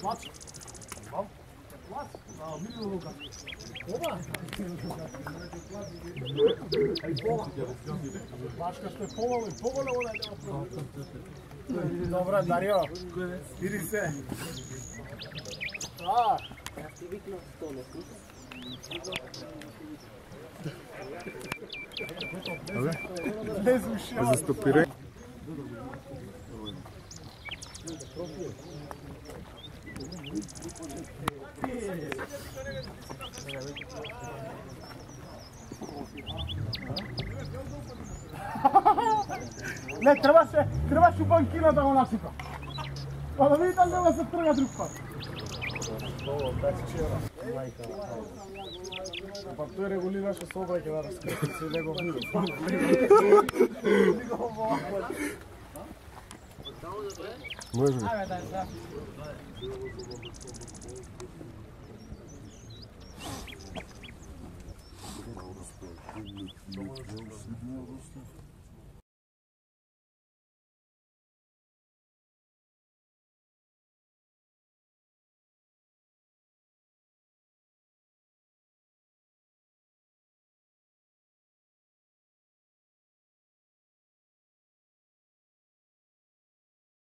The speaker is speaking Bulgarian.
Wat? Wat? Nou, nu wil ik Башка што е помало и поголемо да нема проблем. Добра, Дарио. Види се. А, не звучи. За стопиране. Не, требаше, требаше у банкина да го насипа. Па да видите дали да се трга друг пат. Па тој регулираше сообраќај да раскрити се Можно? Thank you.